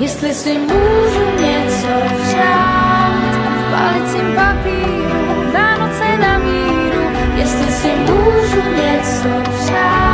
Jestli si můžu něco přát V palicím papíru Vánoce na míru. Jestli si můžu něco přát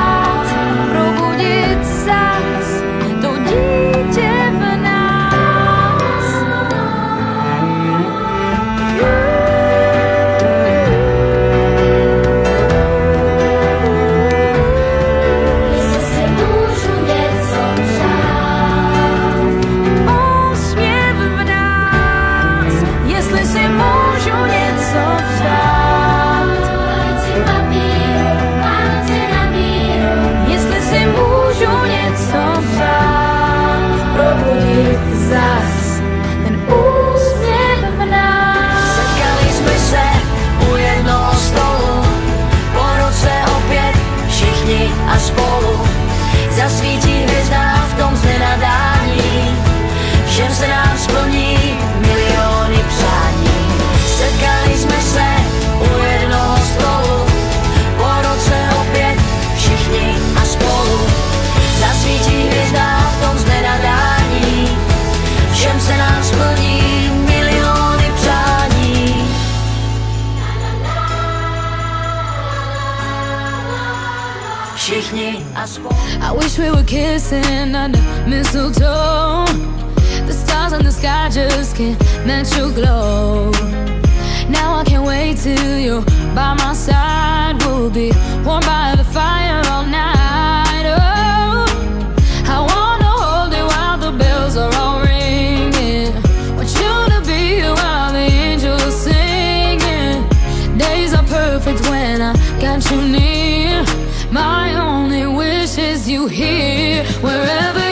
I wish we were kissing under mistletoe. The stars in the sky just can't match your glow. Now I can't wait till you're by my side. We'll be warm by the you here wherever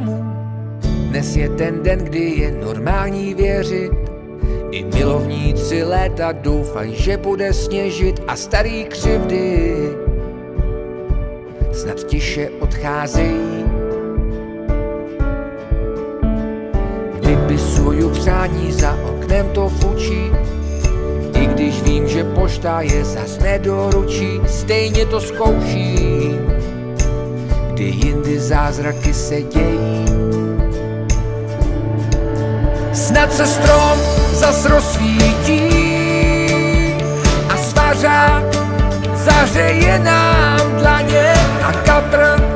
domů. Dnes je ten den, kdy je normální věřit, i milovníci léta doufají, že bude sněžit a starý křivdy snad tiše odcházejí. Vypisuju přání za oknem to fučí, i když vím, že pošta je zas nedoručí, stejně to zkouší, kdy jindy zázraky se dějí. Snad se strom zas rozsvítí a svařák zahřeje nám dlaně a kapr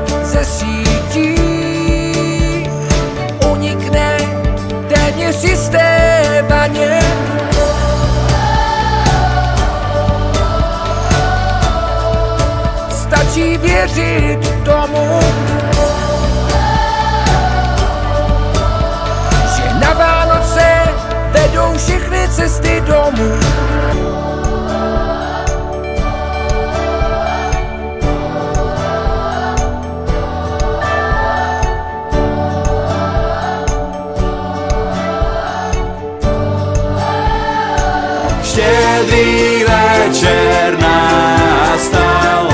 Štědrý večer nastal,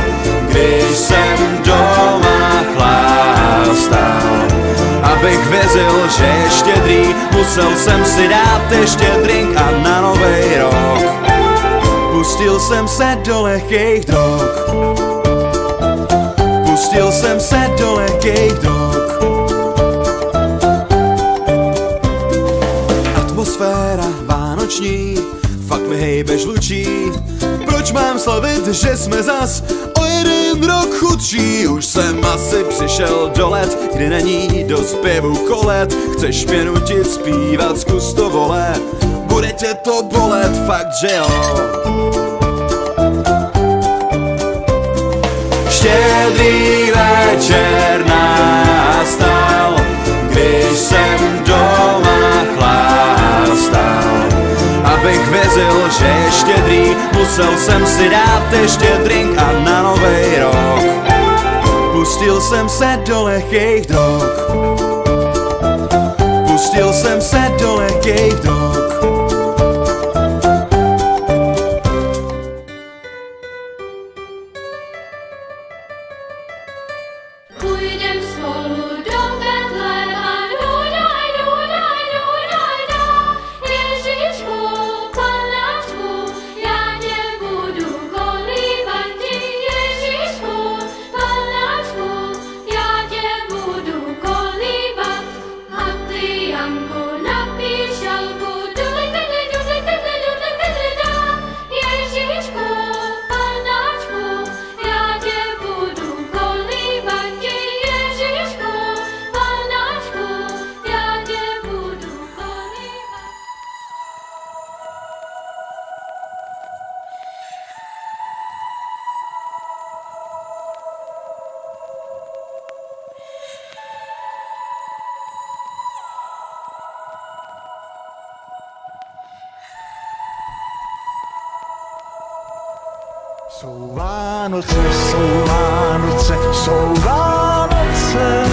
když jsem doma chlastal. Abych věřil, že je štědrý, musel jsem si dát ještě drink a na novej rok. Pustil jsem se do lehkých drog. Pustil jsem se do lehkých drog. Atmosféra vánoční, mi hejbe žlučí. Proč mám slavit, že jsme zas o jeden rok chudší? Už jsem asi přišel do let, kdy není do zpěvu kolet. Chceš mě nutit zpívat, zkus to vole, bude tě to bolet, fakt že jo. Štědrý večer Abych věřil, že je štědrý, musel jsem si dát ještě drink a na novej rok. Pustil jsem se do lehkých drog. Jsou Vánoce, jsou Vánoce, jsou Vánoce.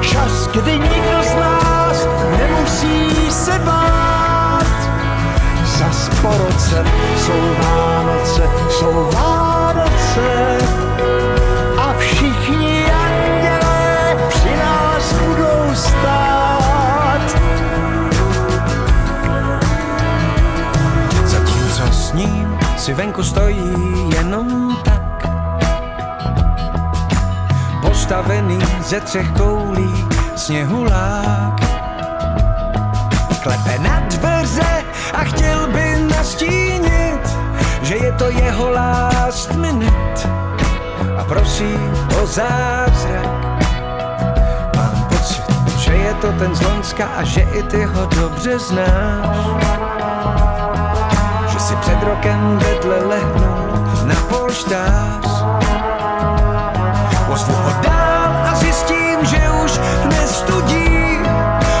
Čas, kdy nikdo z nás nemusí se bát. Zas po roce jsou Vánoce, venku stojí jenom tak. Postavený ze třech koulí sněhulák Klepe na dveře a chtěl by nastínit Že je to jeho last minute. A prosí o zázrak. Mám pocit, že je to ten z Lonska a že i ty ho dobře znáš před rokem vedle lehnul na polštář. Pozvu ho dál a zjistím, že už nestudí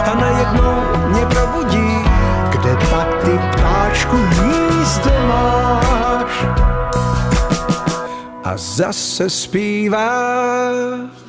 a najednou mě probudí. Kde pak ty ptáčku místo máš? A zase zpíváš.